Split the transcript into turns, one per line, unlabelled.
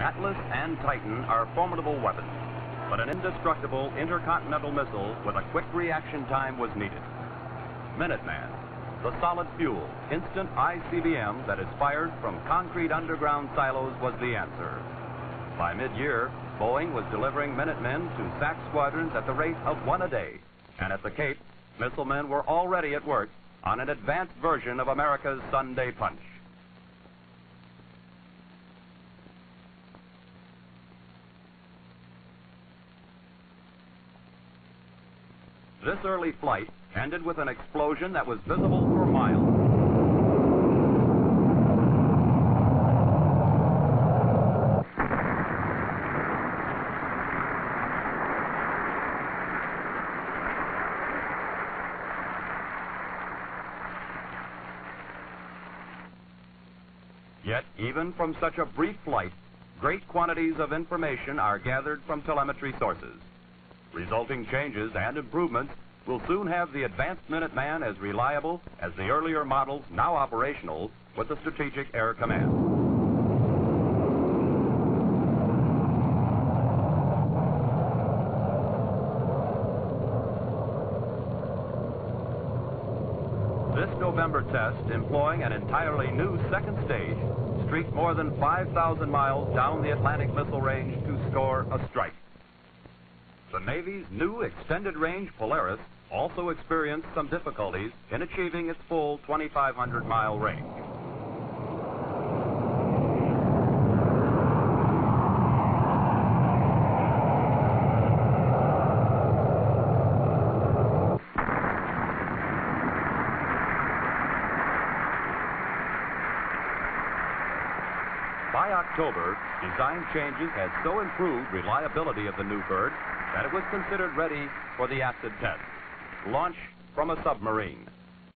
Atlas and Titan are formidable weapons, but an indestructible intercontinental missile with a quick reaction time was needed. Minuteman, the solid fuel, instant ICBM that is fired from concrete underground silos was the answer. By mid-year, Boeing was delivering Minutemen to SAC squadrons at the rate of one a day. And at the Cape, missile men were already at work on an advanced version of America's Sunday Punch. This early flight ended with an explosion that was visible for miles. Yet, even from such a brief flight, great quantities of information are gathered from telemetry sources. Resulting changes and improvements will soon have the advanced Minuteman as reliable as the earlier models now operational with the Strategic Air Command. This November test, employing an entirely new second stage, streaked more than 5,000 miles down the Atlantic missile range to score a strike. The Navy's new extended range Polaris also experienced some difficulties in achieving its full 2,500 mile range. By October, design changes had so improved reliability of the new bird that it was considered ready for the acid test. Launch from a submarine.